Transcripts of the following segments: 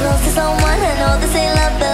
close to someone I know this ain't love,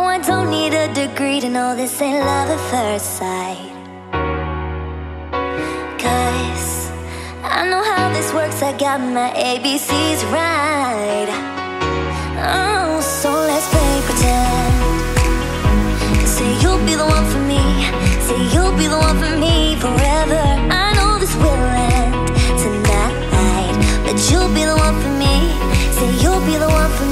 No, I don't need a degree to know this ain't love at first sight. Cause I know how this works, I got my ABCs right. Oh, so let's play pretend. Say you'll be the one for me, say you'll be the one for me forever. I know this will end tonight, but you'll be the one for me, say you'll be the one for me.